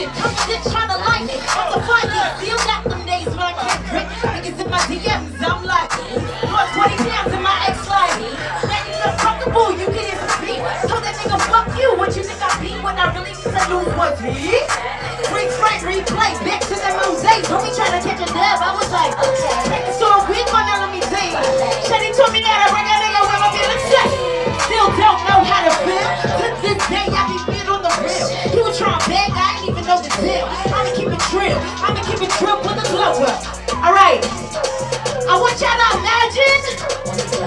I'm lying. Confident trying to light it. I'm the fire. Still got them days when I can't grip. Niggas in my DMs, I'm like, more 20 pounds in my ex life. You feel comfortable, you can even speak. Told that nigga, fuck you. What you think I be when I really need to lose was he? Replay, replay, back to the. Homie bag, I ain't even know the deal. I'ma keep it trill. I'ma keep it trill with the. Alright. I want y'all to imagine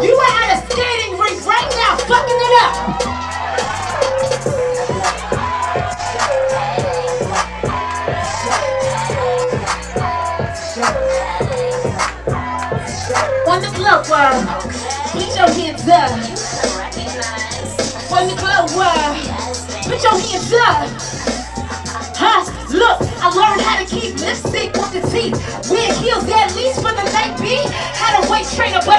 you are at a skating rink right now, fucking it up. On the glow up. Put your hands up. On the glow up. Put your hands up. Huh? Look, I learned how to keep lipstick with the teeth. Wear heels at least for the night B. Had a weight trainer, but